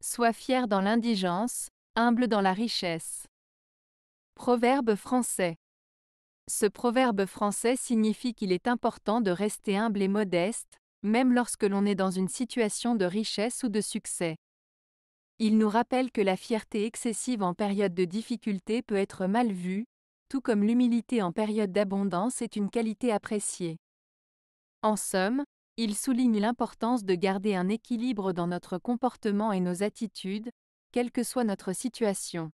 Sois fier dans l'indigence, humble dans la richesse. Proverbe français. Ce proverbe français signifie qu'il est important de rester humble et modeste, même lorsque l'on est dans une situation de richesse ou de succès. Il nous rappelle que la fierté excessive en période de difficulté peut être mal vue, tout comme l'humilité en période d'abondance est une qualité appréciée. En somme, il souligne l'importance de garder un équilibre dans notre comportement et nos attitudes, quelle que soit notre situation.